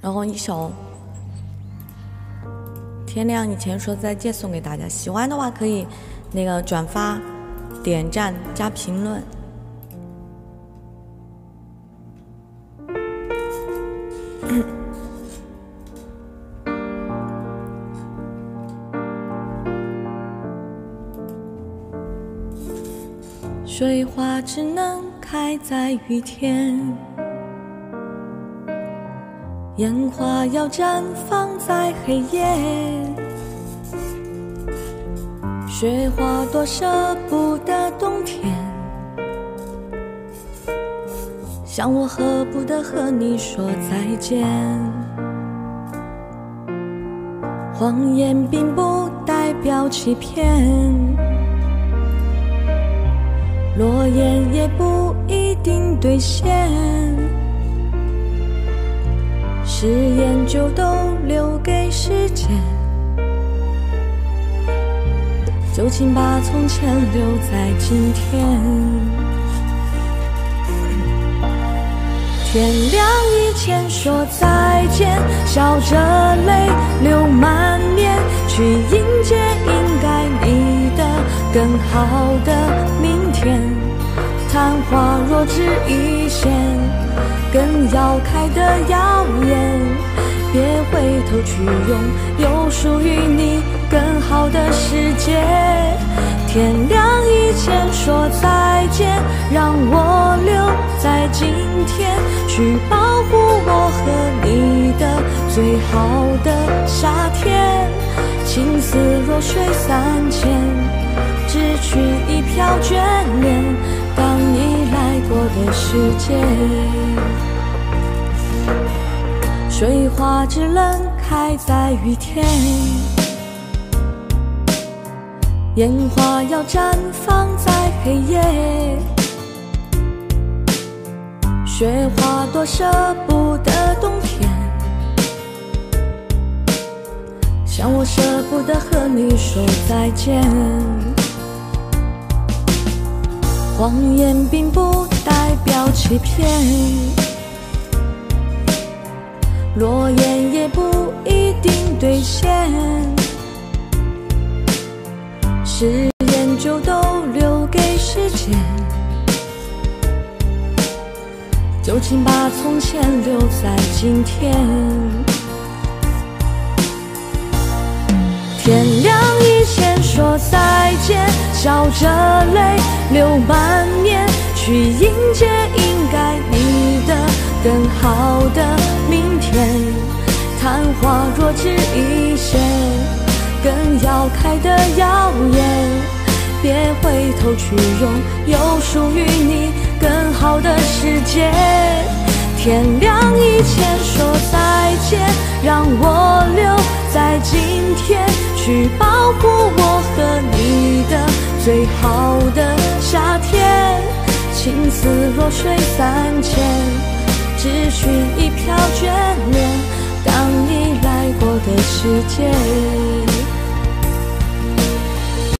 然后一首天亮以前说再见送给大家，喜欢的话可以那个转发、点赞加评论。水花只能开在雨天，烟花要绽放在黑夜。雪花多舍不得冬天，像我舍不得和你说再见。谎言并不代表欺骗。诺言也不一定兑现，誓言就都留给时间，就请把从前留在今天。天亮以前说再见，笑着泪流满面，去迎接应该你的更好的明天。昙花若只一现，要开得耀眼。别回头去拥有属于你更好的世界。天亮以前说再见，让我留在今天，去保护我和你的最好的夏天。情丝若水三千，只取一瓢眷恋。当你来过的世界，水花只能开在雨天，烟花要绽放在黑夜。雪花多舍不得冬天，像我舍不得和你说再见。谎言并不代表欺骗，诺言也不一定兑现，誓言就都留给时间，就请把从前留在今天。天亮以前说再见，笑着泪流满面，去迎接花若只一现，更要开得耀眼。别回头去拥有属于你更好的世界。天亮以前说再见，让我留在今天，去保护我和你的最好的夏天。情丝若水三千，只需一瓢眷恋。世界。